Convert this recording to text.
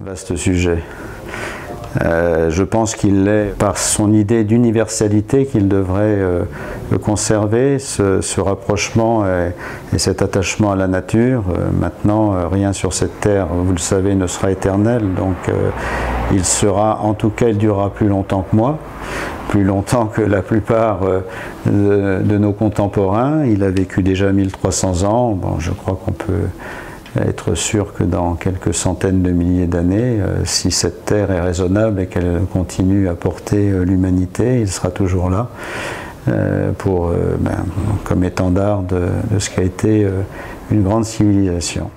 Vaste sujet. Euh, je pense qu'il l'est par son idée d'universalité qu'il devrait euh, conserver, ce, rapprochement et, cet attachement à la nature. Euh, maintenant, rien sur cette terre, vous le savez, ne sera éternel, donc il sera, en tout cas, il durera plus longtemps que moi, plus longtemps que la plupart de, de nos contemporains. Il a vécu déjà 1300 ans, bon, je crois qu'on peut être sûr que dans quelques centaines de milliers d'années, euh, si cette Terre est raisonnable et qu'elle continue à porter euh, l'humanité, il sera toujours là euh, pour, ben, comme étendard de, de ce qui a été une grande civilisation.